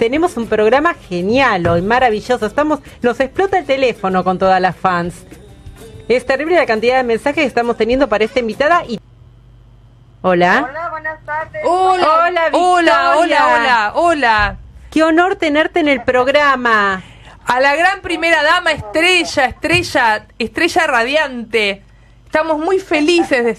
Tenemos un programa genial hoy, maravilloso. Estamos, nos explota el teléfono con todas las fans. Es terrible la cantidad de mensajes que estamos teniendo para esta invitada y Hola. Hola, buenas tardes. Hola, hola, hola, hola, hola, hola. Qué honor tenerte en el programa. A la gran primera dama, estrella, estrella, estrella radiante. Estamos muy felices de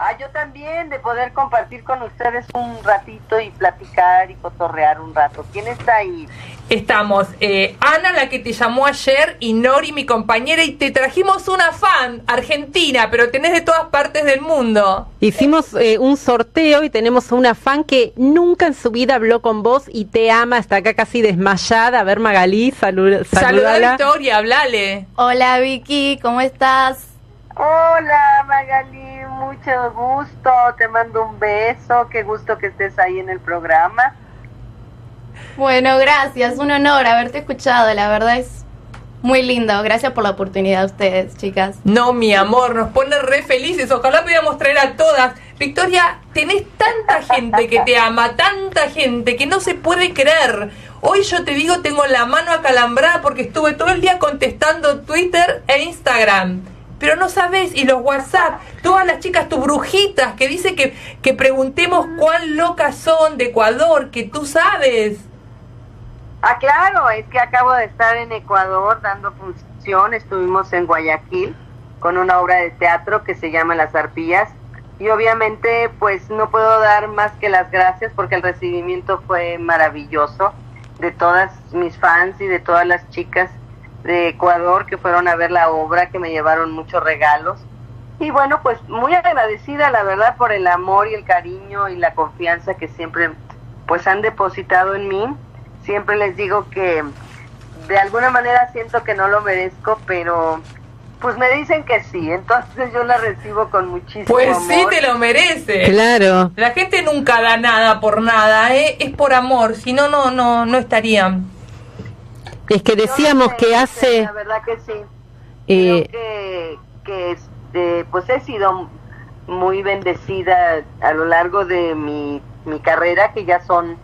Ah, yo también, de poder compartir con ustedes un ratito y platicar y cotorrear un rato. ¿Quién está ahí? Estamos eh, Ana, la que te llamó ayer, y Nori, mi compañera, y te trajimos una fan argentina, pero tenés de todas partes del mundo. Hicimos eh, un sorteo y tenemos una fan que nunca en su vida habló con vos y te ama, está acá casi desmayada. A ver, Magalí, salud, saludala. Victoria, hablale. Hola Vicky, ¿cómo estás? Hola Magali, mucho gusto, te mando un beso, qué gusto que estés ahí en el programa. Bueno, gracias, un honor haberte escuchado, la verdad es muy lindo, gracias por la oportunidad a ustedes, chicas. No, mi amor, nos pone re felices, ojalá pudiéramos traer a todas. Victoria, tenés tanta gente que te ama, tanta gente que no se puede creer. Hoy yo te digo, tengo la mano acalambrada porque estuve todo el día contestando Twitter e Instagram pero no sabes, y los WhatsApp, todas las chicas, tus brujitas, que dice que, que preguntemos cuán locas son de Ecuador, que tú sabes. Ah, claro, es que acabo de estar en Ecuador dando función, estuvimos en Guayaquil con una obra de teatro que se llama Las Arpías y obviamente pues no puedo dar más que las gracias porque el recibimiento fue maravilloso de todas mis fans y de todas las chicas de Ecuador que fueron a ver la obra, que me llevaron muchos regalos. Y bueno, pues muy agradecida, la verdad, por el amor y el cariño y la confianza que siempre pues han depositado en mí. Siempre les digo que de alguna manera siento que no lo merezco, pero pues me dicen que sí, entonces yo la recibo con muchísimo pues amor. Pues sí te lo mereces. Claro. La gente nunca da nada por nada, ¿eh? es por amor, si no no no no estarían. Es que decíamos que hace... La verdad que sí. Eh, que, que este, pues he sido muy bendecida a lo largo de mi, mi carrera, que ya son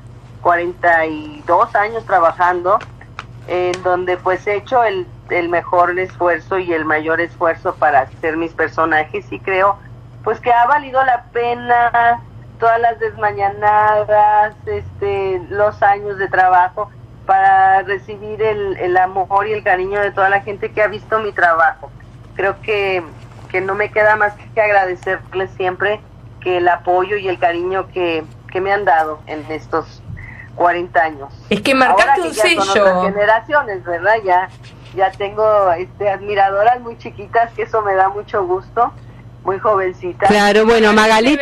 42 años trabajando, en donde pues he hecho el, el mejor esfuerzo y el mayor esfuerzo para hacer mis personajes y creo pues que ha valido la pena todas las desmañanadas, este, los años de trabajo para recibir el, el, amor y el cariño de toda la gente que ha visto mi trabajo. Creo que, que no me queda más que agradecerles siempre que el apoyo y el cariño que, que me han dado en estos 40 años. Es que marcaste un sello. generaciones, ¿verdad? Ya, ya tengo este, admiradoras muy chiquitas, que eso me da mucho gusto muy jovencitas. Claro, bueno, Magalí,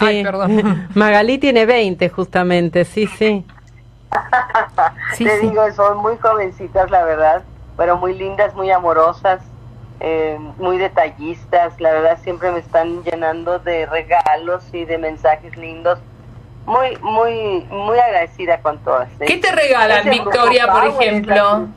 Ay, perdón. Magalí tiene 20 justamente, sí, sí. Te digo, son muy jovencitas, la verdad, pero muy lindas, muy amorosas, eh, muy detallistas. La verdad, siempre me están llenando de regalos y de mensajes lindos. Muy, muy, muy agradecida con todas. ¿eh? ¿Qué te regalan, Victoria, por ejemplo?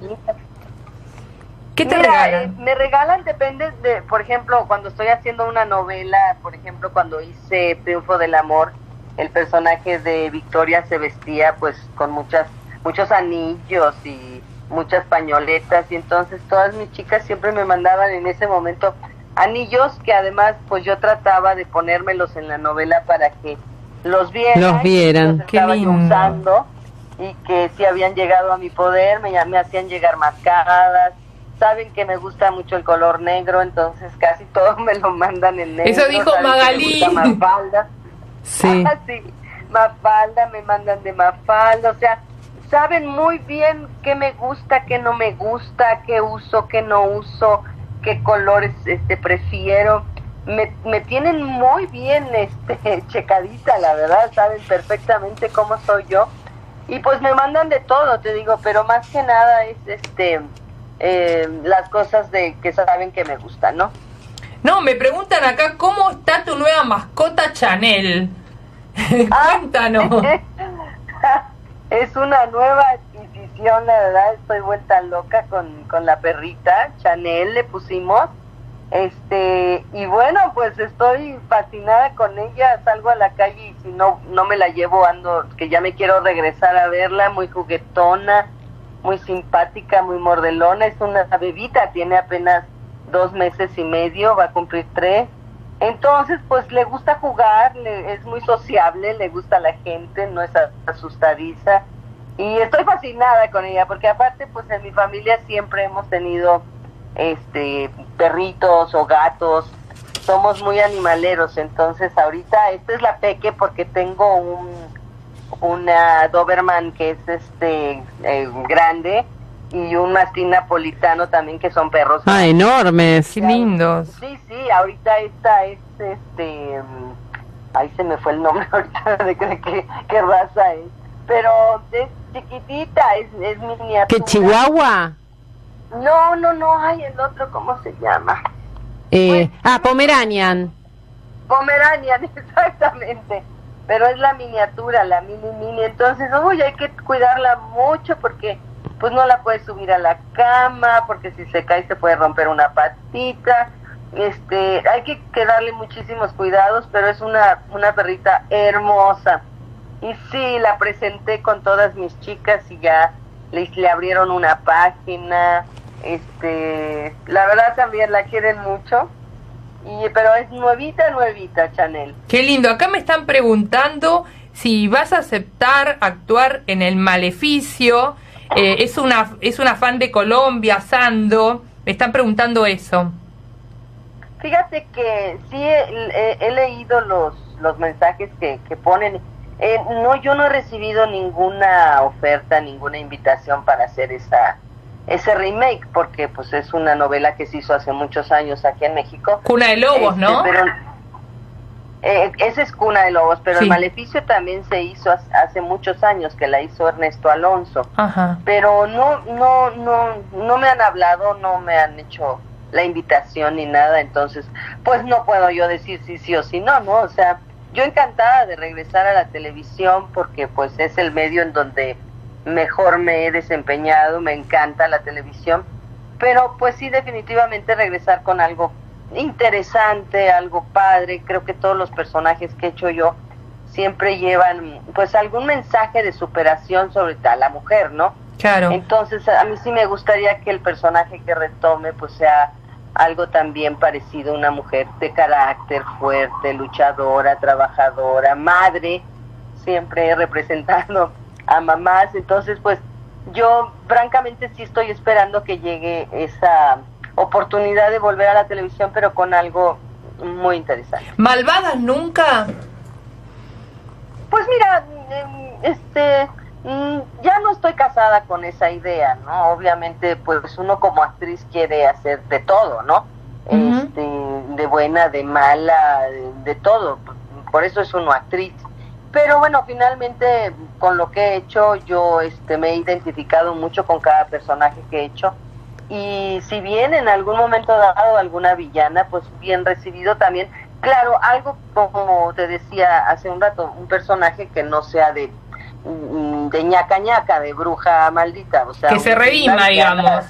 ¿Qué te regalan? Eh, me regalan, depende de, por ejemplo, cuando estoy haciendo una novela, por ejemplo, cuando hice Triunfo del Amor, el personaje de Victoria se vestía pues con muchas muchos anillos y muchas pañoletas y entonces todas mis chicas siempre me mandaban en ese momento anillos que además pues yo trataba de ponérmelos en la novela para que los vieran, los vieran, qué usando y que si habían llegado a mi poder, me, me hacían llegar mascadas, saben que me gusta mucho el color negro, entonces casi todo me lo mandan en negro. Eso dijo Magalí. Sí. Sí. Mafalda, me mandan de Mafalda, o sea, saben muy bien qué me gusta, qué no me gusta, qué uso, qué no uso, qué colores este prefiero. Me, me tienen muy bien este checadita, la verdad, saben perfectamente cómo soy yo. Y pues me mandan de todo, te digo, pero más que nada es este eh, las cosas de que saben que me gustan, ¿no? No, me preguntan acá cómo está tu nueva mascota Chanel. Ah, Cuéntanos. es una nueva adquisición, la verdad, estoy vuelta loca con, con la perrita. Chanel le pusimos. Este, y bueno, pues estoy fascinada con ella, salgo a la calle y si no, no me la llevo, ando, que ya me quiero regresar a verla, muy juguetona, muy simpática, muy mordelona, es una bebita, tiene apenas dos meses y medio, va a cumplir tres. Entonces, pues le gusta jugar, le, es muy sociable, le gusta la gente, no es asustadiza. Y estoy fascinada con ella, porque aparte, pues en mi familia siempre hemos tenido este perritos o gatos, somos muy animaleros, entonces ahorita esta es la peque porque tengo un una Doberman que es este eh, grande y un mastín napolitano también que son perros. Ah, enormes. Qué lindos. Sí, sí, ahorita esta es este mm, ahí se me fue el nombre ahorita de qué, qué raza es, pero es chiquitita, es, es miniatura. ¿Qué chihuahua? No, no, no, hay el otro, ¿cómo se llama? Eh, ah, Pomeranian. Pomeranian, exactamente. Pero es la miniatura, la mini mini. Entonces, uy, hay que cuidarla mucho porque pues no la puedes subir a la cama, porque si se cae se puede romper una patita. Este, hay que, darle muchísimos cuidados, pero es una, una perrita hermosa. Y sí, la presenté con todas mis chicas y ya le, le abrieron una página, este, la verdad también la quieren mucho. Y, pero es nuevita, nuevita, Chanel. Qué lindo. Acá me están preguntando si vas a aceptar actuar en El Maleficio. Eh, es una es una fan de Colombia, Sando. Me están preguntando eso. Fíjate que sí he, leído los, los mensajes que, que ponen. Eh, no, yo no he recibido ninguna oferta, ninguna invitación para hacer esa ese remake porque pues es una novela que se hizo hace muchos años aquí en México. Cuna de Lobos, ¿no? Este, pero, eh, ese es Cuna de Lobos, pero el Maleficio también se hizo hace muchos años que la hizo Ernesto Alonso. Ajá. Pero no no no no me han hablado, no me han hecho la invitación ni nada, entonces pues no puedo yo decir sí sí o sí no, ¿no? O sea, yo encantada de regresar a la televisión porque pues es el medio en donde mejor me he desempeñado, me encanta la televisión, pero pues sí definitivamente regresar con algo interesante, algo padre, creo que todos los personajes que he hecho yo siempre llevan pues algún mensaje de superación sobre a la mujer, ¿no? Claro. Entonces a mí sí me gustaría que el personaje que retome pues sea algo también parecido a una mujer de carácter fuerte, luchadora, trabajadora, madre, siempre he representado a mamás. Entonces, pues yo francamente sí estoy esperando que llegue esa oportunidad de volver a la televisión, pero con algo muy interesante. ¿Malvadas nunca? Pues mira, em, este, mm, ya no estoy casada con esa idea, ¿no? Obviamente, pues uno como actriz quiere hacer de todo, ¿no? este, de buena, de mala, de todo. Por eso es uno actriz. Pero bueno, finalmente con lo que he hecho, yo este, me he identificado mucho con cada personaje que he hecho. Y si bien en algún momento dado alguna villana, pues bien recibido también. Claro, algo como te decía hace un rato, un personaje que no sea de mm, de ñaca ñaca, de bruja maldita. O sea, que se redima, digamos.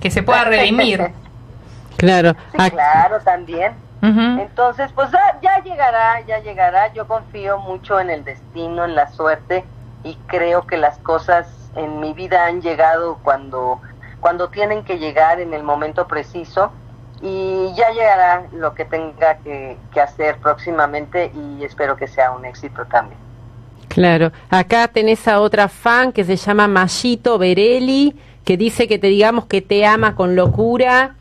Que se pueda redimir. claro. Sí, claro, también. Entonces, pues ya, llegará, ya llegará. Yo confío mucho en el destino, en la suerte y creo que las cosas en mi vida han llegado cuando, cuando tienen que llegar en el momento preciso y ya llegará lo que tenga que, hacer próximamente y espero que sea un éxito también. Claro, acá tenés a otra fan que se llama Mayito Berelli, que dice que te digamos que te ama con locura.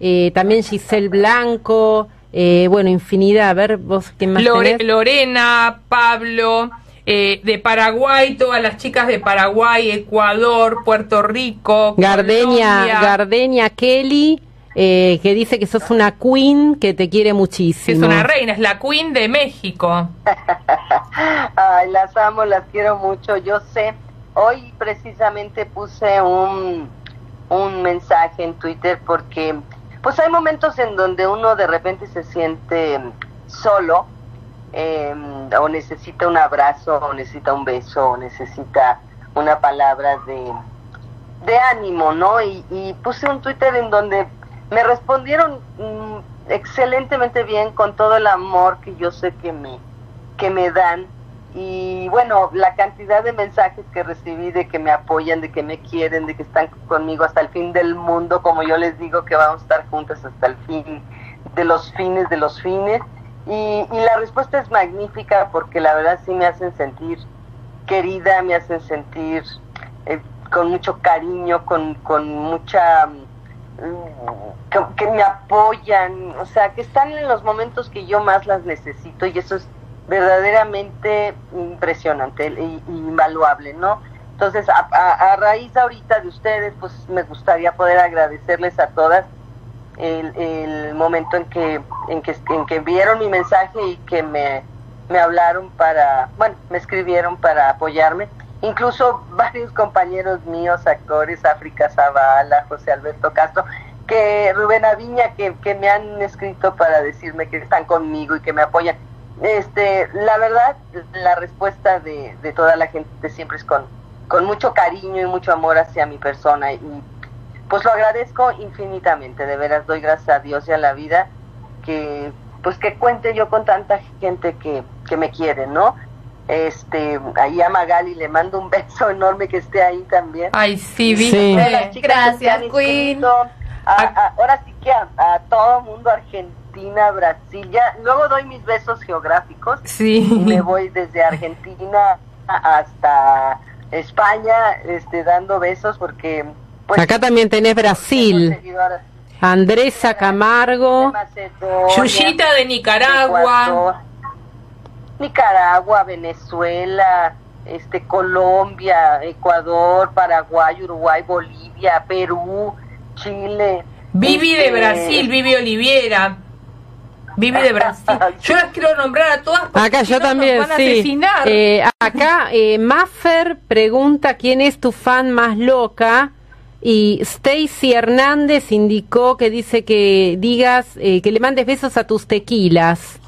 Eh, también Giselle Blanco, eh, bueno, infinidad. A ver, vos, ¿qué más Lorena, Pablo, eh, de Paraguay, todas las chicas de Paraguay, Ecuador, Puerto Rico, Gardenia, Gardenia Kelly. Eh, que dice que sos una queen que te quiere muchísimo. Es una reina, es la queen de México. Ay, las amo, las quiero mucho. Yo sé, hoy precisamente puse un, un mensaje en Twitter porque pues hay momentos en donde uno de repente se siente solo em, o necesita un abrazo o necesita un beso o necesita una palabra de, de ánimo, ¿no? Y, puse un Twitter en donde me respondieron mm, excelentemente bien con todo el amor que yo sé que me, que me dan. Y bueno, la cantidad de mensajes que recibí de que me apoyan, de que me quieren, de que están conmigo hasta el fin del mundo, como yo les digo que vamos a estar juntas hasta el fin de los fines de los fines. Y, y la respuesta es magnífica porque la verdad sí me hacen sentir querida, me hacen sentir eh, con mucho cariño, con, con mucha... mm, que, me apoyan, o sea, que están en los momentos que yo más las necesito y eso es verdaderamente impresionante y invaluable, ¿no? Entonces, a- a raíz ahorita de ustedes, pues me gustaría poder agradecerles a todas el, momento en que, en que en que vieron mi mensaje y que me, me hablaron para, bueno, me escribieron para apoyarme. Incluso varios compañeros míos, actores, África Zavala, José Alberto Castro, que Rubén Aviña, que, que me han escrito para decirme que están conmigo y que me apoyan. Este, la verdad, la respuesta de, de toda la gente siempre es con, con mucho cariño y mucho amor hacia mi persona y pues lo agradezco infinitamente, de veras doy gracias a Dios y a la vida que pues que cuente yo con tanta gente que, que me quiere, ¿no? Este, ahí a Magali le mando un beso enorme que esté ahí también. Ay, sí, vi. Sí. Gracias, Queen. inscrito, a- a- ahora sí que a, a todo mundo, Argentina, Brasil, ya, luego doy mis besos geográficos y Sí. me voy desde Argentina hasta España, este, dando besos porque pues, Acá también tenés Brasil. Andresa Camargo. Yuyita de Nicaragua. Nicaragua, Venezuela, este Colombia, Ecuador, Paraguay, Uruguay, Bolivia, Perú, Chile. Vivi de este, Brasil, Vivi Oliviera. Vivi de Brasil. Yo las quiero nombrar a todas. porque Acá yo no, también, van a sí. asesinar. Eh, acá eh, Maffer pregunta quién es tu fan más loca y Stacy Hernández indicó que dice que digas eh, que le mandes besos a tus tequilas.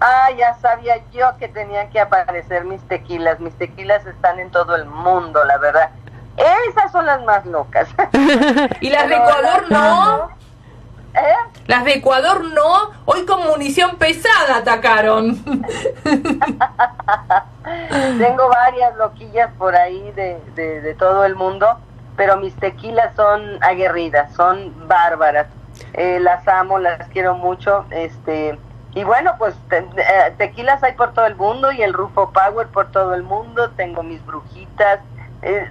Ah, ya sabía yo que tenían que aparecer mis tequilas. Mis tequilas están en todo el mundo, la verdad. Esas son las más locas. y las de Ecuador las- no. ¿Eh? Las de Ecuador no. Hoy con munición pesada atacaron. Tengo varias loquillas por ahí de, de, de todo el mundo, pero mis tequilas son aguerridas, son bárbaras. Eh, las amo, las quiero mucho. Este y bueno, pues te- eh, tequilas hay por todo el mundo y el Rufo Power por todo el mundo. Tengo mis brujitas. eh,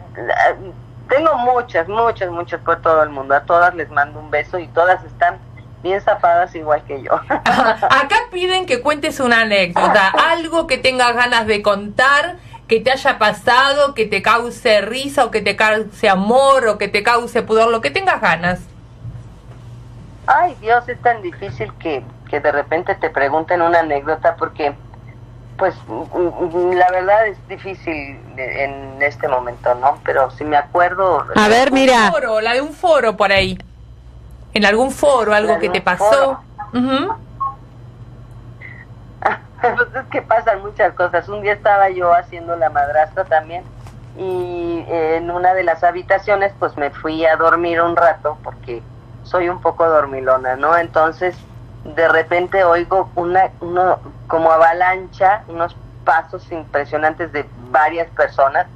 tengo muchas, muchas, muchas por todo el mundo. A todas les mando un beso y todas están bien zafadas igual que yo. Acá piden que cuentes una anécdota, algo que tengas ganas de contar, que te haya pasado, que te cause risa o que te cause amor o que te cause pudor, lo que tengas ganas. Ay, Dios, es tan difícil que, que de repente te pregunten una anécdota porque, pues, mm, la verdad es difícil de- en este momento, ¿no? Pero si me acuerdo... A ver, mira. Un foro, la de un foro por ahí. En algún foro, algo que te pasó. foro. Ujú. Pues es que pasan muchas cosas. Un día estaba yo haciendo la madrastra también y eh, en una de las habitaciones pues me fui a dormir un rato porque soy un poco dormilona, ¿no? Entonces de repente oigo una uno, como avalancha, unos pasos impresionantes de varias personas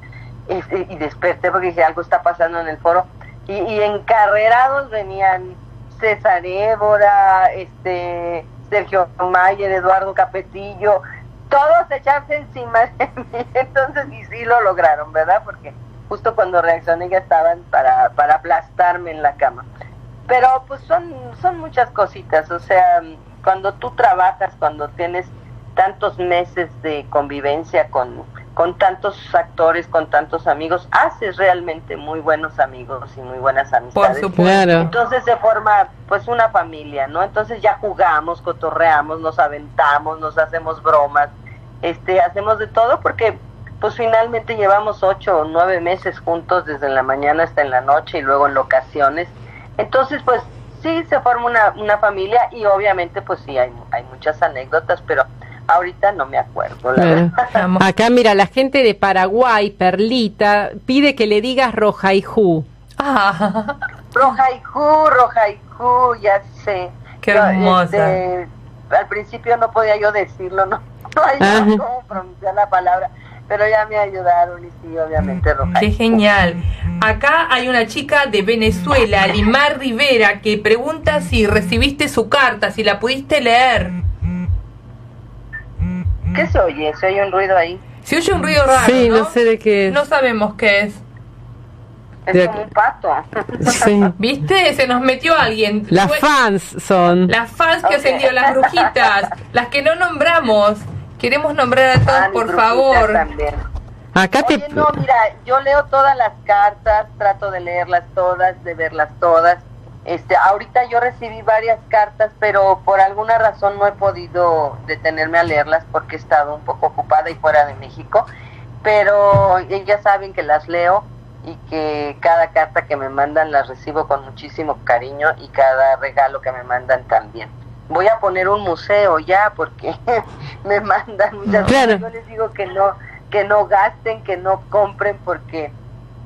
y, desperté porque dije algo está pasando en el foro y, y encarrerados venían César Évora, este Sergio Mayer, Eduardo Capetillo, todos echarse encima de mí, entonces y sí lo lograron, ¿verdad? Porque justo cuando reaccioné ya estaban para, para aplastarme en la cama. Pero pues son, son muchas cositas, o sea, cuando tú trabajas, cuando tienes tantos meses de convivencia con, con tantos actores, con tantos amigos, haces realmente muy buenos amigos y muy buenas Por amistades. supuesto. Claro. Entonces se forma pues una familia, ¿no? Entonces ya jugamos, cotorreamos, nos aventamos, nos hacemos bromas, este, hacemos de todo porque pues finalmente llevamos ocho o nueve meses juntos desde la mañana hasta en la noche y luego en locaciones. Entonces pues sí se forma una, una familia y obviamente pues sí hay, hay muchas anécdotas, pero ahorita no me acuerdo, la verdad. Acá mira, la gente de Paraguay, Perlita, pide que le digas Rojaijú. Ah, Rojaijú, Rojaijú, ya sé. Qué Yo, hermosa. este, al principio no podía yo decirlo, no, no Ajá. cómo pronunciar la palabra, pero ya me ayudaron y sí, obviamente, Roja. Qué genial. Acá hay una chica de Venezuela, Limar Rivera, que pregunta si recibiste su carta, si la pudiste leer. ¿Qué se oye? ¿Se oye un ruido ahí? Se oye un ruido raro, Sí, ¿no? no sé de qué es. No sabemos qué es. Es como un pato. Sí. ¿Viste? Se nos metió alguien. Las Fue- fans son. Las fans que Ok. ascendió, las brujitas, las que no nombramos. Queremos nombrar a todos, Ah, por favor. también. Acá te. No, mira, yo leo todas las cartas, trato de leerlas todas, de verlas todas. Este, ahorita yo recibí varias cartas, pero por alguna razón no he podido detenerme a leerlas porque he estado un poco ocupada y fuera de México. Pero ellas saben que las leo y que cada carta que me mandan las recibo con muchísimo cariño y cada regalo que me mandan también. Voy a poner un museo ya porque me mandan muchas Claro. cosas. Yo les digo que no, que no gasten, que no compren porque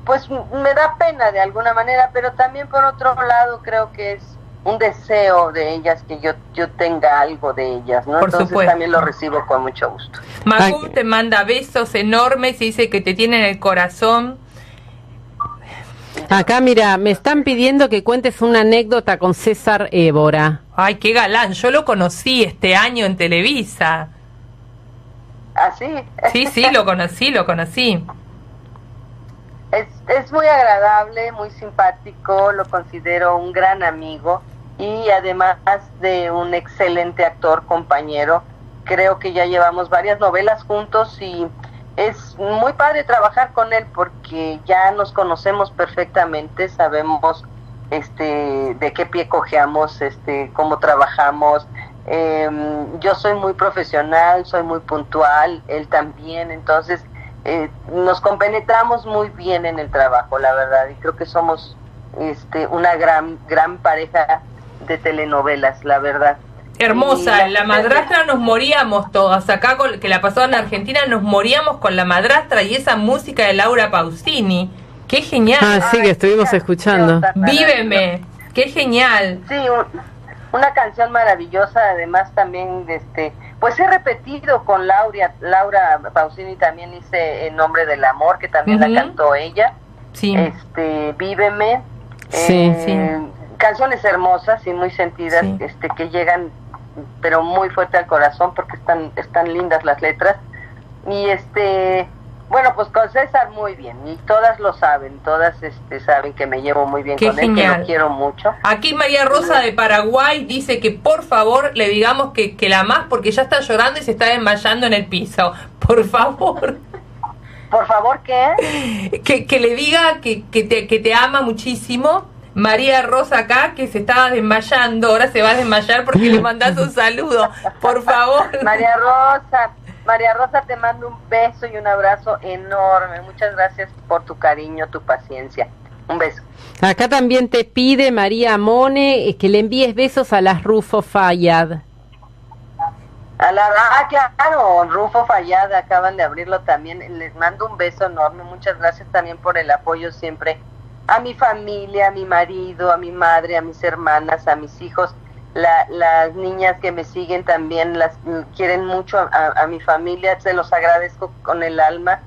pues me da pena de alguna manera, pero también por otro lado creo que es un deseo de ellas que yo yo tenga algo de ellas, ¿no? Por Entonces supuesto. también lo recibo con mucho gusto. Magum Ay. te manda besos enormes y dice que te tiene en el corazón. Acá, mira, me están pidiendo que cuentes una anécdota con César Évora. Ay, qué galán. Yo lo conocí este año en Televisa. Así. Sí, sí, lo conocí, lo conocí. Es, es muy agradable, muy simpático, lo considero un gran amigo y además de un excelente actor, compañero. Creo que ya llevamos varias novelas juntos y es muy padre trabajar con él porque ya nos conocemos perfectamente, sabemos este de qué pie cojeamos, este cómo trabajamos. Em, yo soy muy profesional, soy muy puntual, él también, entonces eh, nos compenetramos muy bien en el trabajo, la verdad, y creo que somos este, una gran, gran pareja de telenovelas, la verdad. Hermosa, Y la madrastra nos moríamos todas. Acá con, que la pasó en Argentina nos moríamos con la madrastra y esa música de Laura Pausini. Qué genial. Ah, sí, que estuvimos escuchando. Víveme. Qué genial. Sí, un- una canción maravillosa, además también, este, pues he repetido con Laura, Laura Pausini también hice En Nombre del Amor, que también la cantó ella, Sí. este, Víveme, Sí, eh, sí. canciones hermosas y muy sentidas, Sí. este, que llegan, pero muy fuerte al corazón porque están, están lindas las letras, y este, bueno, pues con César muy bien, y todas lo saben, todas este, saben que me llevo muy bien Qué con él, que genial. lo quiero mucho. Aquí María Rosa de Paraguay dice que por favor le digamos que, que la más porque ya está llorando y se está desmayando en el piso. Por favor. Por favor, ¿qué? Que, que le diga que, que, te, que te ama muchísimo. María Rosa acá que se estaba desmayando, ahora se va a desmayar porque le mandas un saludo. Por favor. María Rosa, María Rosa, te mando un beso y un abrazo enorme. Muchas gracias por tu cariño, tu paciencia. Un beso. Acá también te pide María Mone eh, que le envíes besos a las Rufo Fayad. A la, ah, claro, Rufo Fallada, acaban de abrirlo también. Les mando un beso enorme. Muchas gracias también por el apoyo siempre a mi familia, a mi marido, a mi madre, a mis hermanas, a mis hijos. La- las niñas que me siguen también las quieren mucho a, a- a mi familia. Se los agradezco con el alma.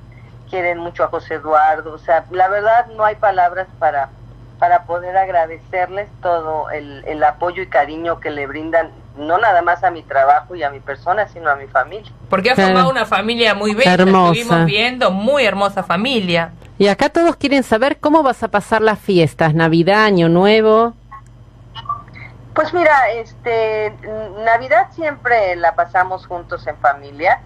Quieren mucho a José Eduardo. O sea, la verdad no hay palabras para para poder agradecerles todo el, el apoyo y cariño que le brindan, no nada más a mi trabajo y a mi persona, sino a mi familia. Porque ha formado una familia muy bella. Hermosa. Estuvimos viendo, muy hermosa familia. Y acá todos quieren saber cómo vas a pasar las fiestas, Navidad, Año Nuevo. Pues mira, este Navidad siempre la pasamos juntos en familia.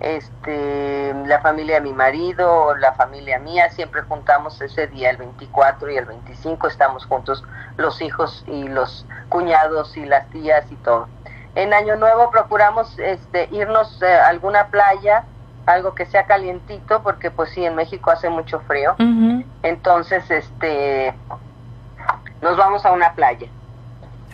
Este, la familia de mi marido, la familia mía, siempre juntamos ese día, el 24 y el 25, estamos juntos los hijos y los cuñados y las tías y todo. En Año Nuevo procuramos este, irnos eh, a alguna playa, algo que sea calientito, porque pues sí, en México hace mucho frío. Entonces, este, nos vamos a una playa.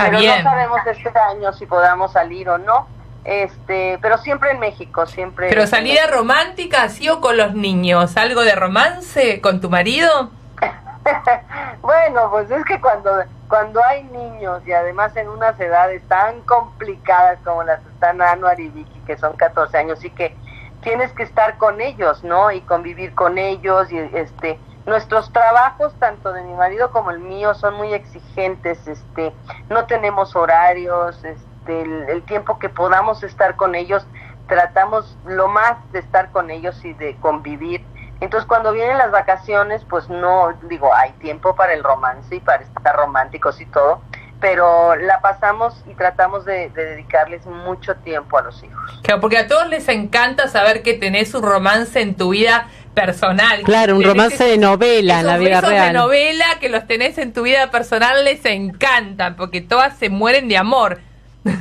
Está pero bien. no sabemos este año si podamos salir o no. Este, pero siempre en México, siempre. Pero salida romántica, ¿sí o con los niños? ¿Algo de romance con tu marido? bueno, pues es que cuando cuando hay niños y además en unas edades tan complicadas como las están Anuar y Vicky, que son 14 años y que tienes que estar con ellos, ¿no? Y convivir con ellos y este nuestros trabajos tanto de mi marido como el mío son muy exigentes, este no tenemos horarios, este el tiempo que podamos estar con ellos tratamos lo más de estar con ellos y de convivir entonces cuando vienen las vacaciones, pues no, digo, hay tiempo para el romance y para estar románticos y todo, pero la pasamos y tratamos de, dedicarles mucho tiempo a los hijos. Claro, porque a todos les encanta saber que tenés un romance en tu vida personal. Claro, un romance de novela en la vida real. de novela que los tenés en tu vida personal les encantan, porque todas se mueren de amor. sí,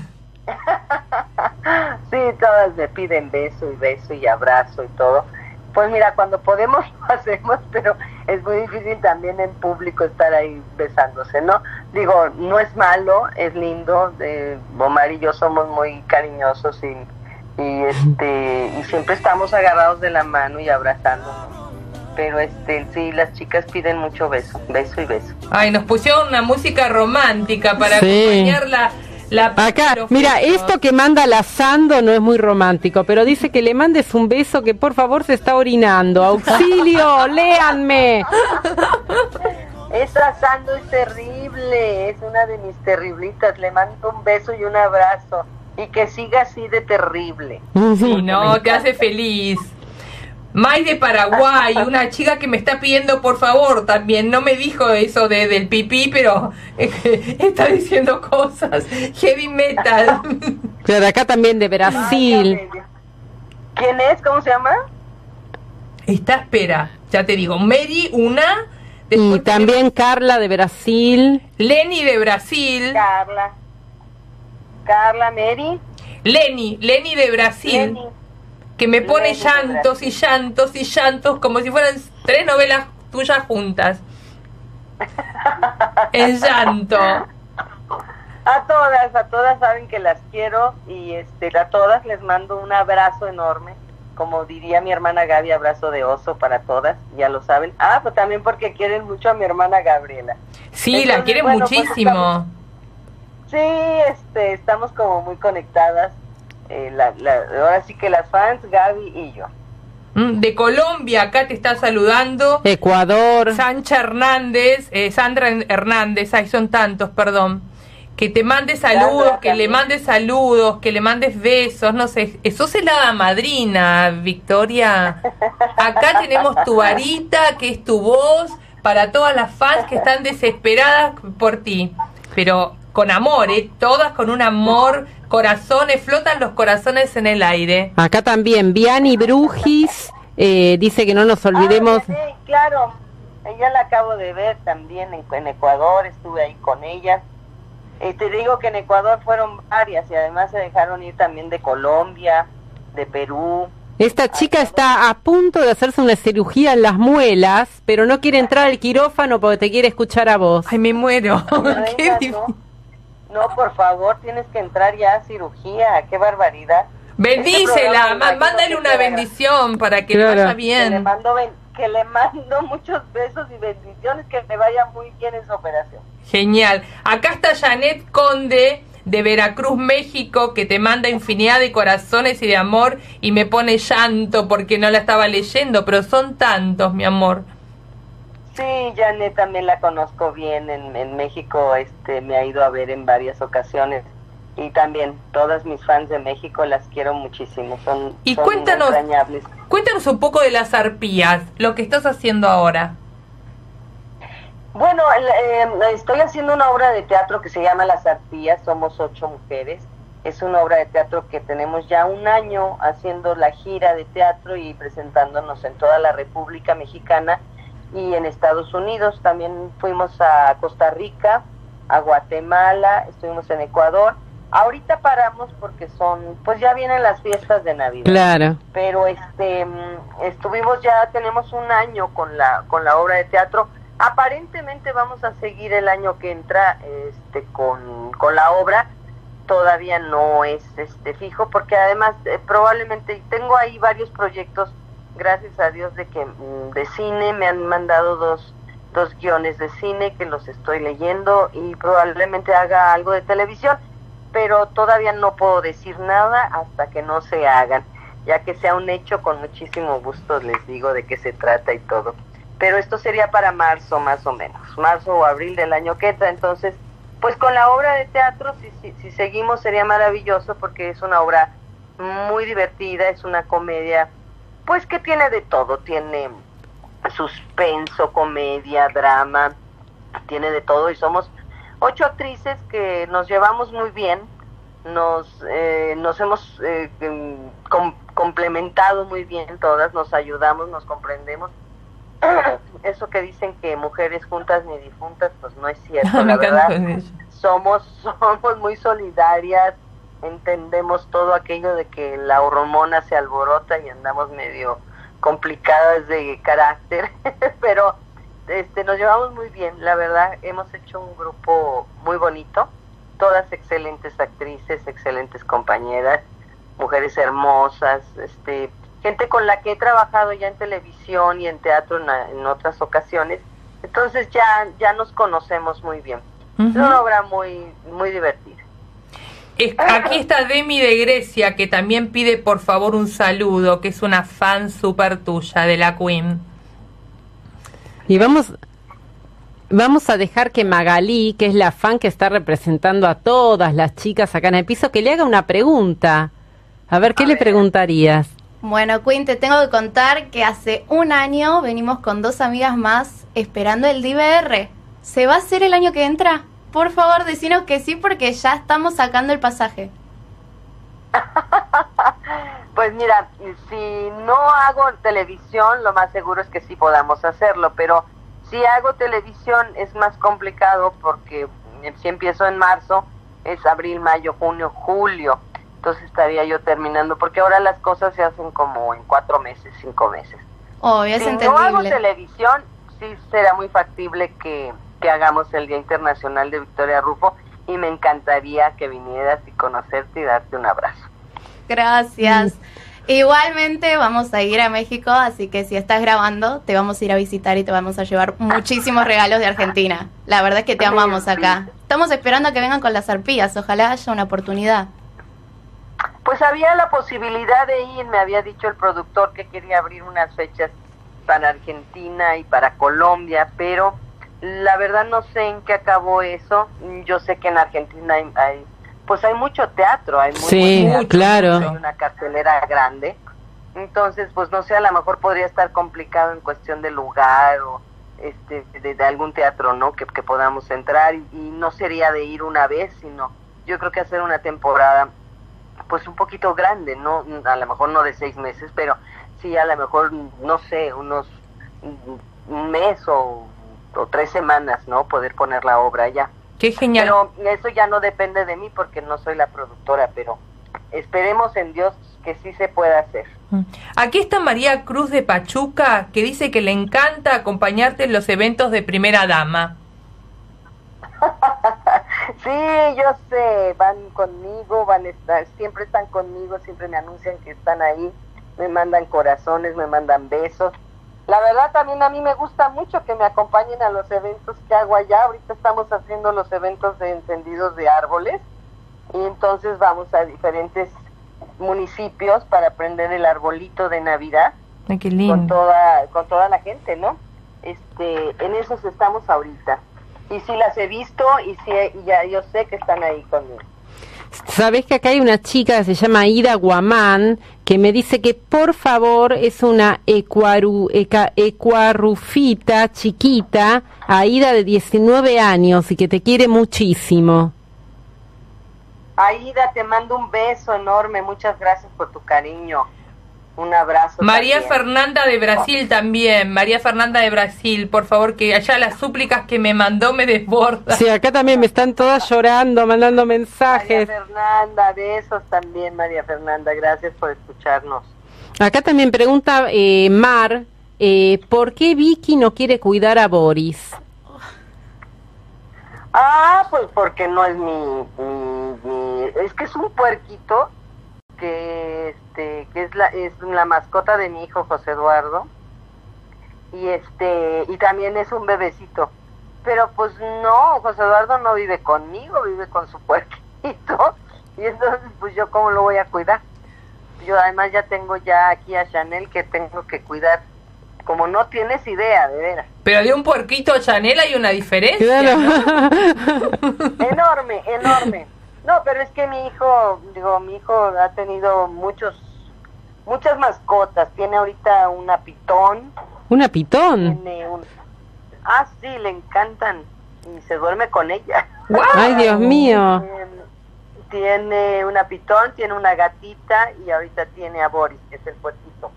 todas me piden beso y beso y abrazo y todo pues mira, cuando podemos lo hacemos, pero es muy difícil también en público estar ahí besándose, ¿no? Digo, no es malo, es lindo. de Omar y yo somos muy cariñosos y, y este y siempre estamos agarrados de la mano y abrazándonos. Pero este sí, las chicas piden mucho beso, beso y beso. Ay, nos pusieron una música romántica para acompañarla Acá, mira, esto que manda la Sando no es muy romántico, pero dice que le mandes un beso que por favor se está orinando. ¡Auxilio! ¡Léanme! Esa Sando es terrible, es una de mis terriblitas. Le mando un beso y un abrazo. Y que siga así de terrible. Sí, no, te hace feliz. May de Paraguay, una chica que me está pidiendo por favor también, no me dijo eso de, del pipí, pero está diciendo cosas, heavy metal. Pero acá también de Brasil. ¿Quién es? ¿Cómo se llama? Está, espera, ya te digo, Mary, una. Y también Carla de Brasil. Lenny de Brasil. Carla. Carla, Mary. Lenny, Lenny de Brasil que me pone llantos y llantos y llantos como si fueran tres novelas tuyas juntas. El llanto. A todas, a todas saben que las quiero y este a todas les mando un abrazo enorme. Como diría mi hermana Gaby, abrazo de oso para todas, ya lo saben. Ah, pues también porque quieren mucho a mi hermana Gabriela. Sí, la quieren pues muchísimo. Sí, este, estamos como muy conectadas eh, la, ahora sí que las fans, Gaby y yo. Mm, de Colombia, acá te está saludando. Ecuador. Sancha Hernández, eh, Sandra Hernández, ay, son tantos, perdón. Que te mande saludos, que le mandes saludos, que le mandes besos, no sé. Eso es la madrina, Victoria. Acá tenemos tu varita, que es tu voz, para todas las fans que están desesperadas por ti. Pero con amor, ¿eh? Todas con un amor corazones, flotan los corazones en el aire. Acá también, Viani Brujis eh, dice que no nos olvidemos. sí, claro, ella la acabo de ver también en, Ecuador, estuve ahí con ella. Y te digo que en Ecuador fueron varias y además se dejaron ir también de Colombia, de Perú. Esta chica está a punto de hacerse una cirugía en las muelas, pero no quiere entrar al quirófano porque te quiere escuchar a vos. Ay, me muero. Qué no, por favor, tienes que entrar ya a cirugía. Qué barbaridad. Bendícela, mándale una bendición para que le vaya bien. Que le, mando que le mando muchos besos y bendiciones, que le vaya muy bien esa operación. Genial. Acá está Janet Conde de Veracruz, México, que te manda infinidad de corazones y de amor y me pone llanto porque no la estaba leyendo, pero son tantos, mi amor. Sí, Janet también la conozco bien en, en México, este, me ha ido a ver en varias ocasiones y también todas mis fans de México las quiero muchísimo, son, y cuéntanos, Cuéntanos un poco de las arpías, lo que estás haciendo ahora. Bueno, eh, estoy haciendo una obra de teatro que se llama Las Arpías, somos ocho mujeres. Es una obra de teatro que tenemos ya un año haciendo la gira de teatro y presentándonos en toda la República Mexicana y en Estados Unidos. También fuimos a Costa Rica, a Guatemala, estuvimos en Ecuador. Ahorita paramos porque son, pues ya vienen las fiestas de Navidad. Claro. Pero este, mm, estuvimos ya, tenemos un año con la, con la obra de teatro. Aparentemente vamos a seguir el año que entra, este, con, con la obra. Todavía no es, este, fijo porque además eh, probablemente tengo ahí varios proyectos gracias a Dios de que mm, de cine me han mandado dos dos guiones de cine que los estoy leyendo y probablemente haga algo de televisión, pero todavía no puedo decir nada hasta que no se hagan, ya que sea un hecho con muchísimo gusto les digo de qué se trata y todo. Pero esto sería para marzo más o menos, marzo o abril del año que entra, entonces pues con la obra de teatro si, si, si seguimos sería maravilloso porque es una obra muy divertida, es una comedia pues que tiene de todo, tiene suspenso, comedia, drama, tiene de todo y somos ocho actrices que nos llevamos muy bien, nos, eh, nos hemos eh, com complementado muy bien todas, nos ayudamos, nos comprendemos. Eso que dicen que mujeres juntas ni difuntas, pues no es cierto, la verdad. Somos, somos muy solidarias, entendemos todo aquello de que la hormona se alborota y andamos medio complicadas de carácter, pero este, nos llevamos muy bien, la verdad, hemos hecho un grupo muy bonito, todas excelentes actrices, excelentes compañeras, mujeres hermosas, este, gente con la que he trabajado ya en televisión y en teatro en, en otras ocasiones, entonces ya, ya nos conocemos muy bien. Uh -huh. Es una obra muy, muy divertida. Aquí está Demi de Grecia, que también pide por favor un saludo, que es una fan súper tuya de la Queen. Y vamos, vamos a dejar que Magalí, que es la fan que está representando a todas las chicas acá en el piso, que le haga una pregunta. A ver, ¿qué a le ver. preguntarías? Bueno, Queen, te tengo que contar que hace un año venimos con dos amigas más esperando el DVR. ¿Se va a hacer el año que entra? Por favor, decinos que sí porque ya estamos sacando el pasaje. pues mira, si no hago televisión, lo más seguro es que sí podamos hacerlo, pero si hago televisión es más complicado porque si empiezo en marzo, es abril, mayo, junio, julio. Entonces estaría yo terminando, porque ahora las cosas se hacen como en cuatro meses, cinco meses. Oh, es si entendible. no hago televisión, sí será muy factible que que hagamos el Día Internacional de Victoria Rufo y me encantaría que vinieras y conocerte y darte un abrazo. Gracias. Mm. Igualmente vamos a ir a México, así que si estás grabando, te vamos a ir a visitar y te vamos a llevar muchísimos regalos de Argentina. La verdad es que te amamos acá. Estamos esperando a que vengan con las arpías, ojalá haya una oportunidad. Pues había la posibilidad de ir, me había dicho el productor que quería abrir unas fechas para Argentina y para Colombia, pero la verdad no sé en qué acabó eso. Yo sé que en Argentina hay, hay pues hay mucho teatro, hay muy sí, teatro, claro. hay una cartelera grande. Entonces, pues no sé, a lo mejor podría estar complicado en cuestión de lugar o este de, de algún teatro, ¿no? Que, que podamos entrar y, y, no sería de ir una vez, sino yo creo que hacer una temporada pues un poquito grande, no a lo mejor no de seis meses, pero sí a lo mejor no sé, unos un mes o o tres semanas, ¿no? Poder poner la obra ya. Qué genial. Pero eso ya no depende de mí porque no soy la productora, pero esperemos en Dios que sí se pueda hacer. Aquí está María Cruz de Pachuca, que dice que le encanta acompañarte en los eventos de Primera Dama. sí, yo sé, van conmigo, van a estar, siempre están conmigo, siempre me anuncian que están ahí, me mandan corazones, me mandan besos la verdad también a mí me gusta mucho que me acompañen a los eventos que hago allá. Ahorita estamos haciendo los eventos de encendidos de árboles y entonces vamos a diferentes municipios para prender el arbolito de Navidad. Ay, qué lindo. Con toda, con toda la gente, ¿no? Este, en esos estamos ahorita. Y sí las he visto y sí, y ya yo sé que están ahí conmigo. Sabes que acá hay una chica que se llama Ida Guamán que me dice que por favor es una ecuaru, eca, ecuarufita chiquita, Aida de 19 años y que te quiere muchísimo. Aida, te mando un beso enorme, muchas gracias por tu cariño. Un abrazo. María también. Fernanda de Brasil también. María Fernanda de Brasil, por favor, que allá las súplicas que me mandó me desbordan. Sí, acá también me están todas llorando, mandando mensajes. María Fernanda, besos también, María Fernanda. Gracias por escucharnos. Acá también pregunta eh, Mar, eh, ¿por qué Vicky no quiere cuidar a Boris? Ah, pues porque no es mi, mi, mi es que es un puerquito que este que es la es la mascota de mi hijo José Eduardo y este y también es un bebecito. Pero pues no, José Eduardo no vive conmigo, vive con su puerquito y entonces pues yo cómo lo voy a cuidar. Yo además ya tengo ya aquí a Chanel que tengo que cuidar. Como no tienes idea, de veras. Pero de un puerquito a Chanel hay una diferencia. enorme, enorme. No, pero es que mi hijo, digo, mi hijo ha tenido muchos, muchas mascotas. Tiene ahorita una pitón. ¿Una pitón? Tiene un... Ah, sí, le encantan y se duerme con ella. Ay, Dios mío. Tiene una pitón, tiene una gatita y ahorita tiene a Boris, que es el puerquito.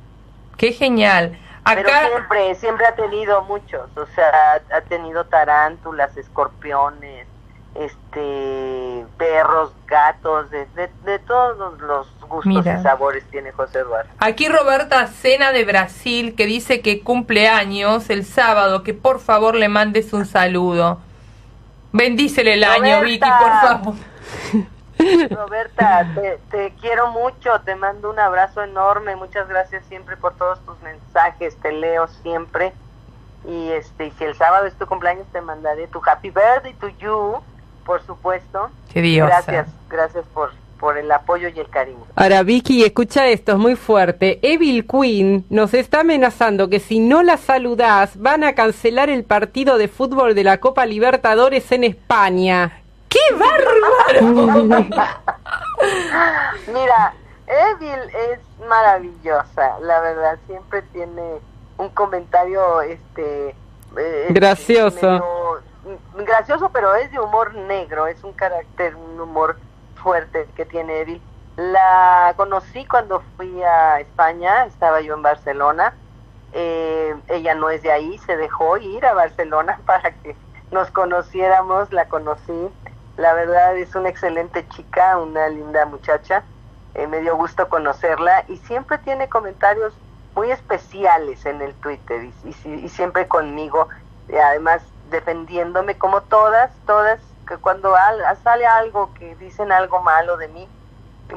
Qué genial. Pero siempre, siempre ha tenido muchos, o sea, ha tenido tarántulas, escorpiones, este, perros, gatos, de, de, todos los gustos y sabores tiene José Eduardo. Aquí Roberta Cena de Brasil que dice que cumple años el sábado, que por favor le mandes un saludo. Bendícele el año, Vicky, por favor. Roberta, te, quiero mucho, te mando un abrazo enorme, muchas gracias siempre por todos tus mensajes, te leo siempre. Y este, si el sábado es tu cumpleaños, te mandaré tu happy birthday to you, por supuesto. Qué Gracias, gracias por, por el apoyo y el cariño. Ahora, Vicky, escucha esto, es muy fuerte. Evil Queen nos está amenazando que si no la saludás, van a cancelar el partido de fútbol de la Copa Libertadores en España. ¡Qué bárbaro! Mira, Evil es maravillosa, la verdad, siempre tiene un comentario este eh, gracioso. Gracioso, pero es de humor negro, es un carácter, un humor fuerte que tiene Evil. La conocí cuando fui a España, estaba yo en Barcelona. Eh, ella no es de ahí, se dejó ir a Barcelona para que nos conociéramos, la conocí la verdad es una excelente chica, una linda muchacha. Eh, me dio gusto conocerla y siempre tiene comentarios muy especiales en el Twitter y, siempre conmigo, además defendiéndome como todas, todas, que cuando sale algo que dicen algo malo de mí,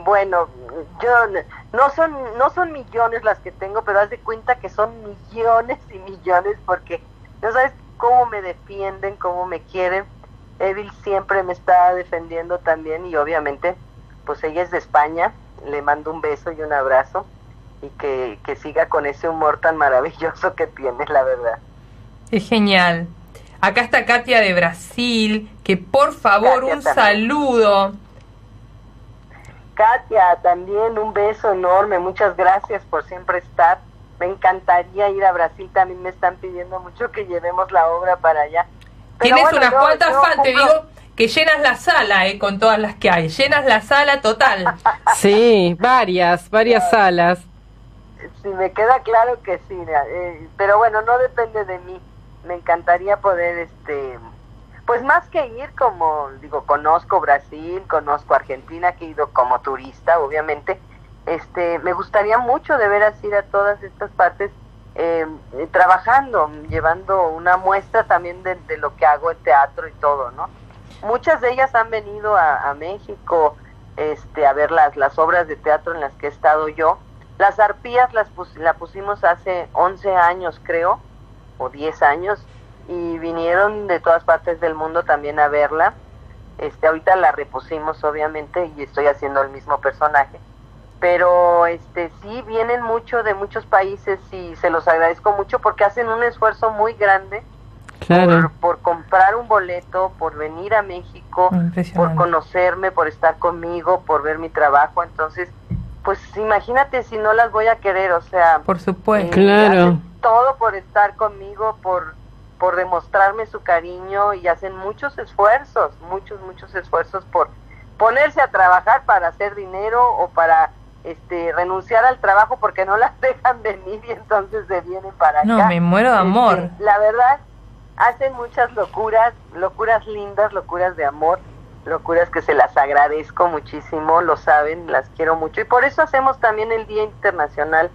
bueno, yo no son no son millones las que tengo, pero haz de cuenta que son millones y millones porque no sabes cómo me defienden, cómo me quieren Evil siempre me está defendiendo también y obviamente pues ella es de España, le mando un beso y un abrazo y que, siga con ese humor tan maravilloso que tiene, la verdad. Es genial. Acá está Katia de Brasil, que por favor un saludo. Katia, también un beso enorme, muchas gracias por siempre estar. Me encantaría ir a Brasil, también me están pidiendo mucho que llevemos la obra para allá. Tienes unas cuantas fans, te digo que llenas la sala eh, con todas las que hay, llenas la sala total. sí, varias, varias salas. Sí, me queda claro que sí, eh, pero bueno, no depende de mí. Me encantaría poder, este, pues más que ir como, digo, conozco Brasil, conozco Argentina, que he ido como turista, obviamente, este, me gustaría mucho de veras ir a todas estas partes eh, trabajando, llevando una muestra también de, lo que hago en teatro y todo, ¿no? Muchas de ellas han venido a, México este, a ver las, las obras de teatro en las que he estado yo. Las arpías las la pusimos hace 11 años, creo, o 10 años, y vinieron de todas partes del mundo también a verla. Este, ahorita la repusimos, obviamente, y estoy haciendo el mismo personaje. Pero este sí vienen mucho de muchos países y se los agradezco mucho porque hacen un esfuerzo muy grande por, comprar un boleto, por venir a México, por conocerme, por estar conmigo, por ver mi trabajo, entonces pues imagínate si no las voy a querer, o sea, por supuesto, eh, claro, todo por estar conmigo, por por demostrarme su cariño y hacen muchos esfuerzos, muchos muchos esfuerzos por ponerse a trabajar para hacer dinero o para este, renunciar al trabajo porque no las dejan venir y entonces se vienen para acá. No, me muero de amor. Este, la verdad, hacen muchas locuras, locuras lindas, locuras de amor, locuras que se las agradezco muchísimo, lo saben, las quiero mucho. Y por eso hacemos también el Día Internacional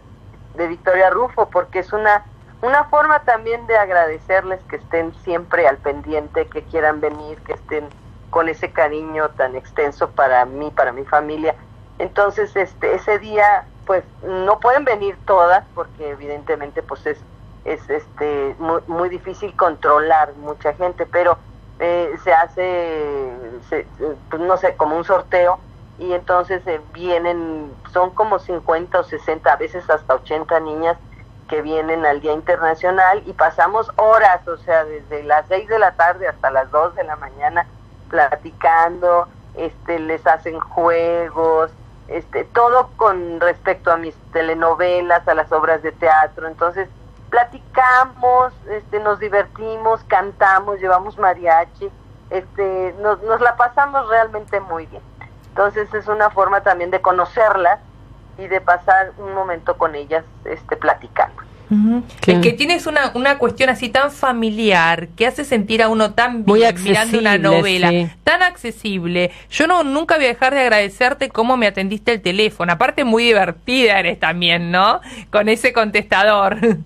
de Victoria Rufo, porque es una, una forma también de agradecerles que estén siempre al pendiente, que quieran venir, que estén con ese cariño tan extenso para mí, para mi familia. Entonces, este, ese día, pues no pueden venir todas, porque evidentemente pues es es este muy, muy difícil controlar mucha gente, pero eh, se hace, se, pues no sé, como un sorteo y entonces eh, vienen, son como 50 o 60, a veces hasta 80 niñas que vienen al Día Internacional y pasamos horas, o sea, desde las 6 de la tarde hasta las 2 de la mañana platicando, este, les hacen juegos, este, todo con respecto a mis telenovelas, a las obras de teatro, entonces platicamos, este, nos divertimos, cantamos, llevamos mariachi, este, nos, nos la pasamos realmente muy bien. Entonces es una forma también de conocerlas y de pasar un momento con ellas este, platicando. Es que tienes una, una cuestión así tan familiar que hace sentir a uno tan Muy bien mirando una novela, sí. tan accesible. Yo no nunca voy a dejar de agradecerte cómo me atendiste el teléfono. Aparte muy divertida eres también, ¿no? Con ese contestador.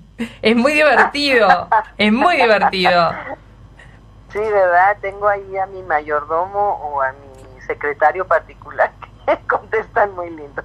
Es muy divertido, es muy divertido. Sí, ¿verdad? Tengo ahí a mi mayordomo o a mi secretario particular que contestan muy lindo.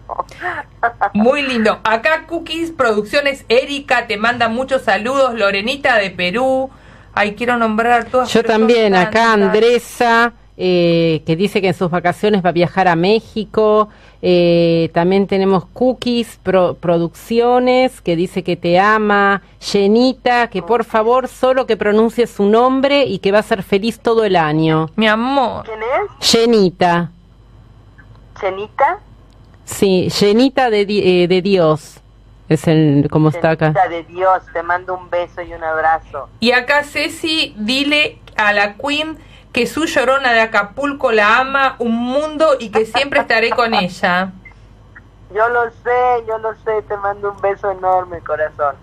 Muy lindo. Acá Cookies Producciones Erika te manda muchos saludos. Lorenita de Perú. Ay, quiero nombrar todas. Yo también, acá. Andresa, eh, que dice que en sus vacaciones va a viajar a México. Eh, también tenemos Cookies Pro- Producciones, que dice que te ama. Jenita, que por favor solo que pronuncie su nombre y que va a ser feliz todo el año. Mi amor. ¿Quién es? Jenita, ¿Chenita? sí, Jenita de, di- eh, de Dios. Es el, como está acá. De Dios, te mando un beso y un abrazo. Y acá Ceci, dile a la Queen que su llorona de Acapulco la ama un mundo y que siempre estaré con ella. Yo lo sé, yo lo sé, te mando un beso enorme, corazón.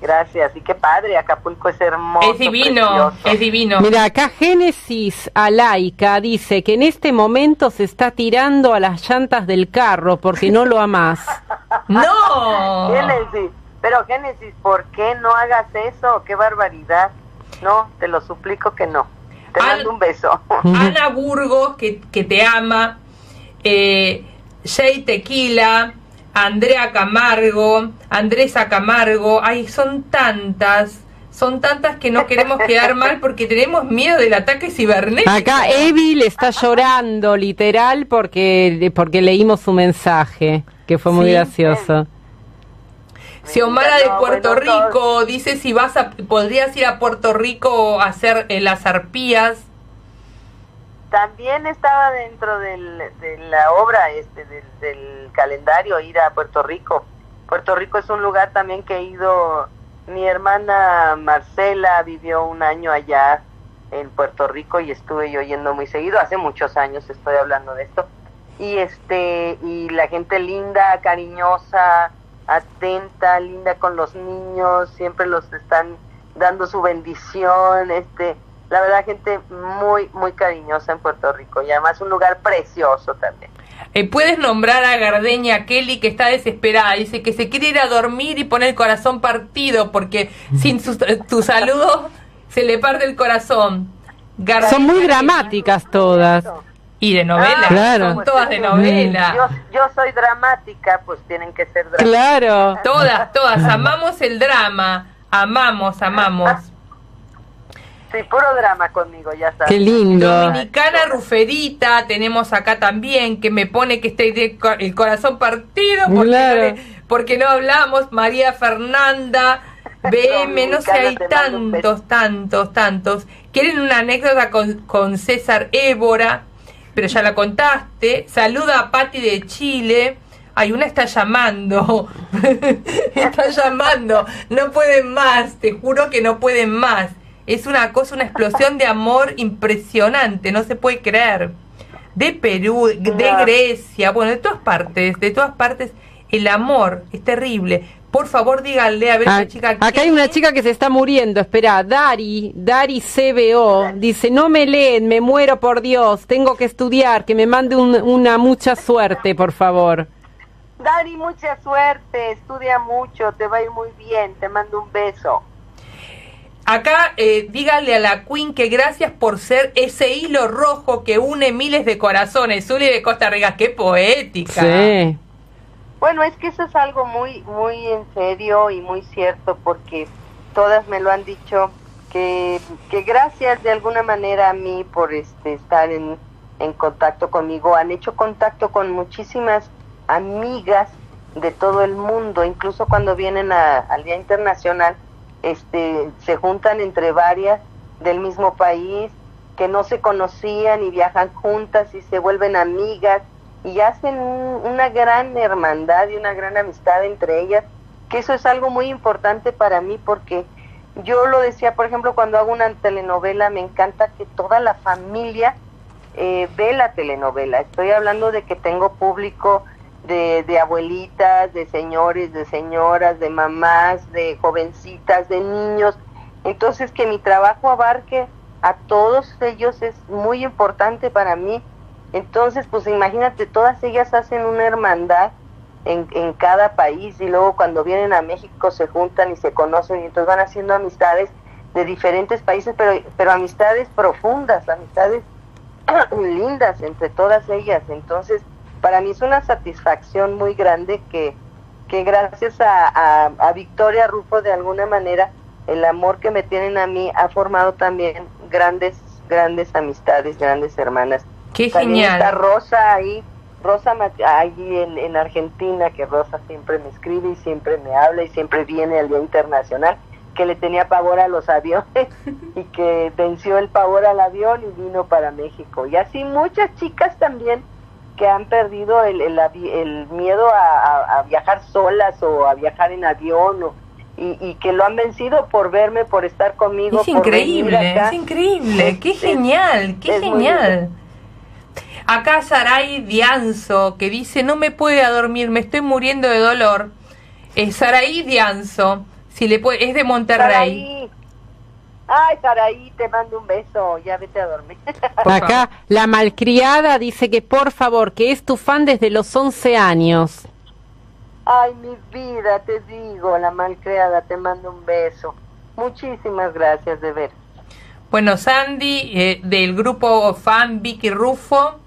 Gracias, y qué padre, Acapulco es hermoso. Es divino, precioso. es divino. Mira, acá Génesis Alaica dice que en este momento se está tirando a las llantas del carro porque no lo amas. No. Génesis, pero Génesis, ¿por qué no hagas eso? ¡Qué barbaridad! No, te lo suplico que no. Te Al- mando un beso. Ana Burgos, que, que te ama. Eh, Jay Tequila. Andrea Camargo. Andresa Camargo. Ay, son tantas. Son tantas que no queremos quedar mal porque tenemos miedo del ataque cibernético. Acá Evil está llorando literal porque porque leímos su mensaje, que fue muy Sí. gracioso. Xiomara de Puerto bueno, Rico dice si vas a, podrías ir a Puerto Rico a hacer eh, las arpías. También estaba dentro del, de la obra este del, del calendario ir a Puerto Rico. Puerto Rico es un lugar también que he ido. Mi hermana Marcela vivió un año allá en Puerto Rico y estuve yo yendo muy seguido. Hace muchos años estoy hablando de esto. Y este y la gente linda, cariñosa, atenta, linda con los niños, siempre los están dando su bendición, este la verdad gente muy muy cariñosa en Puerto Rico y además un lugar precioso también. Eh, Puedes nombrar a Gardeña Kelly que está desesperada. Dice que se quiere ir a dormir y pone el corazón partido porque sin su- tu saludo se le parte el corazón. Gardeña Son muy dramáticas todas. Y de novela. Ah, Claro. Son todas de novela. Yo, yo soy dramática, pues tienen que ser dramáticas. Claro. Todas, todas. Amamos el drama. Amamos, amamos. Sí, puro drama conmigo, ya sabes. Qué lindo. Dominicana Ruferita tenemos acá también, que me pone que esté de co- el corazón partido porque, Claro. no, porque no hablamos. María Fernanda, BM, no sé, hay tantos, tantos, tantos. ¿Quieren una anécdota con, con César Évora? Pero ya la contaste. Saluda a Patti de Chile. Ay, una está llamando. está llamando. No pueden más, te juro que no pueden más. Es una cosa, una explosión de amor impresionante, no se puede creer. De Perú, de. Grecia, bueno, de todas partes, de todas partes, el amor es terrible. Por favor, díganle a ver Ah, esa chica. Acá ¿quién hay una chica que se está muriendo, espera, Dari, Dari CBO, dice, no me leen, me muero por Dios, tengo que estudiar, que me mande un- una mucha suerte, por favor. Dari, mucha suerte, estudia mucho, te va a ir muy bien, te mando un beso. Acá eh, díganle a la Queen que gracias por ser ese hilo rojo que une miles de corazones. Zuli de Costa Rica, qué poética. Sí. Bueno, es que eso es algo muy, muy en serio y muy cierto porque todas me lo han dicho, que, que gracias de alguna manera a mí por este, estar en, en contacto conmigo, han hecho contacto con muchísimas amigas de todo el mundo, incluso cuando vienen a- al Día Internacional, este, se juntan entre varias del mismo país que no se conocían y viajan juntas y se vuelven amigas y hacen un- una gran hermandad y una gran amistad entre ellas, que eso es algo muy importante para mí porque yo lo decía, por ejemplo, cuando hago una telenovela, me encanta que toda la familia eh, ve la telenovela. Estoy hablando de que tengo público de, de abuelitas, de señores, de señoras, de mamás, de jovencitas, de niños. Entonces, que mi trabajo abarque a todos ellos es muy importante para mí. Entonces, pues imagínate, todas ellas hacen una hermandad en, en cada país y luego cuando vienen a México se juntan y se conocen y entonces van haciendo amistades de diferentes países, pero, pero amistades profundas, amistades lindas entre todas ellas. Entonces, para mí es una satisfacción muy grande que, que gracias a, a, a Victoria Rufo, de alguna manera, el amor que me tienen a mí ha formado también grandes, grandes amistades, grandes hermanas. Qué También está genial. Rosa ahí, Rosa ahí en, en Argentina, que Rosa siempre me escribe y siempre me habla y siempre viene al Día Internacional, que le tenía pavor a los aviones y que venció el pavor al avión y vino para México. Y así muchas chicas también que han perdido el, el, el miedo a, a- a viajar solas o a viajar en avión o, y, y que lo han vencido por verme, por estar conmigo. Es por increíble, acá. es increíble, qué Es- genial, qué es genial. Acá Saray Dianzo, que dice, no me puede dormir, me estoy muriendo de dolor. Eh, Saraí Dianzo, si le puede, es de Monterrey. Saraí. Ay, Saraí, te mando un beso. Ya vete a dormir. Acá la malcriada dice que por favor, que es tu fan desde los 11 años. Ay, mi vida, te digo, la malcriada, te mando un beso. Muchísimas gracias, de ver. Bueno, Sandy, eh, del grupo fan Vicky Rufo.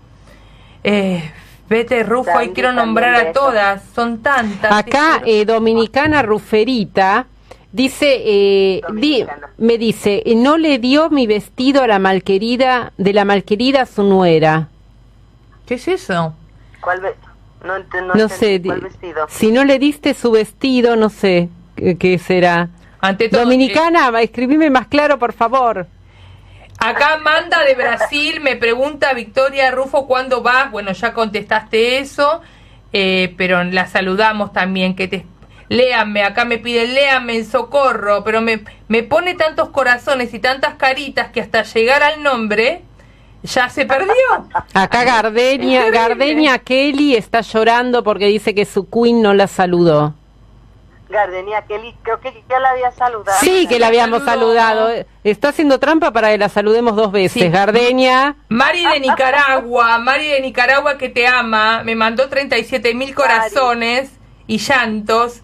Eh, vete Rufo, ahí quiero nombrar a todas, son tantas. Acá eh, Dominicana Ruferita dice, eh, di- Dominicana. me dice, eh, no le dio mi vestido a la malquerida, de la malquerida a su nuera. ¿Qué es eso? ¿Cuál ve- No, no sé, ¿cuál di- vestido? si no le diste su vestido, no sé qué, qué será. Ante todo, eh, Dominicana, escribime más claro, por favor. Acá Amanda de Brasil me pregunta, Victoria Rufo, ¿cuándo vas? Bueno, ya contestaste eso, eh, pero la saludamos también, que te... Léanme, acá me piden, léanme en socorro, pero me, me pone tantos corazones y tantas caritas que hasta llegar al nombre ya se perdió. Acá Gardenia. Gardenia Kelly está llorando porque dice que su queen no la saludó. Gardenia Kelly, creo que ya la había saludado. Sí, que la habíamos saludó. saludado. Está haciendo trampa para que la saludemos dos veces. Sí. Gardenia, Mari de Nicaragua, Mari de Nicaragua que te ama, me mandó 37 mil corazones y llantos.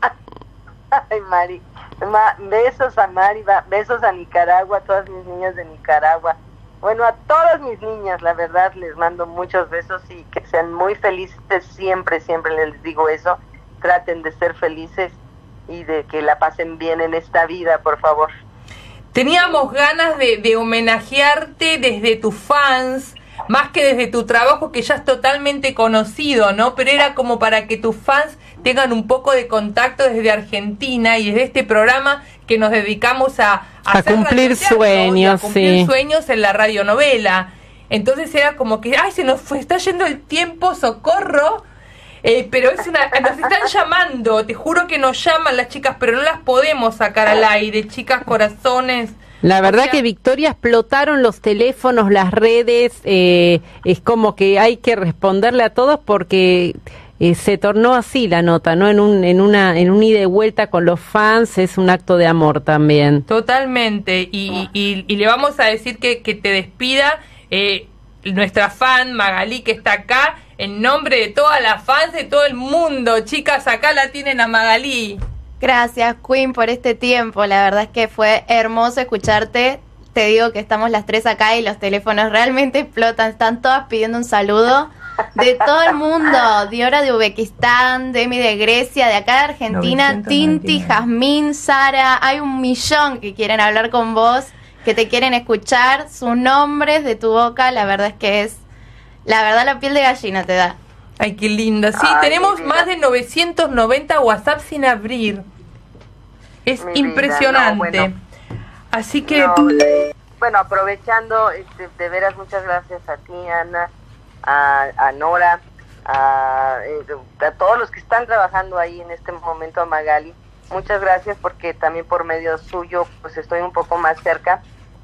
Ay, Mari. Ma- besos a Mari, besos a Nicaragua, a todas mis niñas de Nicaragua. Bueno, a todas mis niñas, la verdad, les mando muchos besos y que sean muy felices siempre, siempre les digo eso. Traten de ser felices y de que la pasen bien en esta vida, por favor. Teníamos ganas de, de homenajearte desde tus fans, más que desde tu trabajo que ya es totalmente conocido, ¿no? Pero era como para que tus fans tengan un poco de contacto desde Argentina y desde este programa que nos dedicamos a, A hacer cumplir sueños, a cumplir sí. sueños en la radionovela. Entonces era como que, ay, se nos fue, está yendo el tiempo, socorro. Eh, pero es una, nos están llamando, te juro que nos llaman las chicas, pero no las podemos sacar al aire, chicas corazones. la verdad O sea, que Victoria explotaron los teléfonos, las redes. eh, es como que hay que responderle a todos porque eh, se tornó así la nota, ¿no? En un, en una, en un ida y vuelta con los fans es un acto de amor también. Totalmente, y, y- y le vamos a decir que, que te despida eh, nuestra fan Magalí que está acá, en nombre de todas las fans de todo el mundo. Chicas, acá la tienen a Magalí. Gracias, Queen, por este tiempo. La verdad es que fue hermoso escucharte. Te digo que estamos las tres acá y los teléfonos realmente explotan. Están todas pidiendo un saludo. de todo el mundo, Diora de Uzbekistán, Demi de Grecia, de acá de Argentina, 999. Tinti, Jazmín, Sara, hay un millón que quieren hablar con vos, que te quieren escuchar, sus nombres de tu boca, la verdad es que es, la verdad la piel de gallina te da. Ay, qué linda. Sí, Ay, tenemos más de 990 WhatsApp sin abrir. Es Mi vida, impresionante. no, bueno. Así que No, le- bueno, aprovechando, este, de veras muchas gracias a ti, Ana, a, a Nora, a, eh, a todos los que están trabajando ahí en este momento, a Magali. Muchas gracias porque también por medio suyo pues estoy un poco más cerca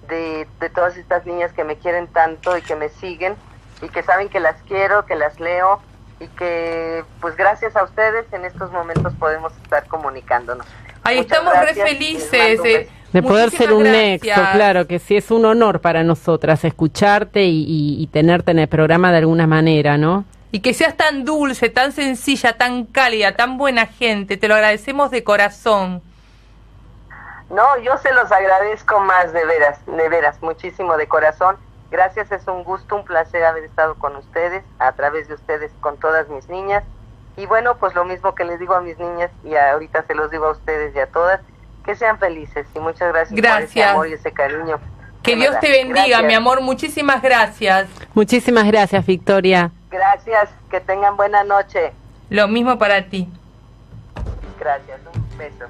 de, de todas estas niñas que me quieren tanto y que me siguen y que saben que las quiero, que las leo y que pues gracias a ustedes en estos momentos podemos estar comunicándonos. ahí Muchas estamos re gracias, felices. eh. De poder ser un muchísimas nexo, gracias. claro, que sí es un honor para nosotras escucharte y, y- y tenerte en el programa de alguna manera, ¿no? Y que seas tan dulce, tan sencilla, tan cálida, tan buena gente. Te lo agradecemos de corazón. No, yo se los agradezco más de veras, de veras, muchísimo de corazón. Gracias, es un gusto, un placer haber estado con ustedes, a través de ustedes, con todas mis niñas. Y bueno, pues lo mismo que les digo a mis niñas y ahorita se los digo a ustedes y a todas, que sean felices y muchas gracias, por ese amor y ese cariño. Que Dios te bendiga, Gracias. mi amor. Muchísimas gracias. Muchísimas gracias, Victoria. Gracias, que tengan buena noche. Lo mismo para ti. Gracias, un beso.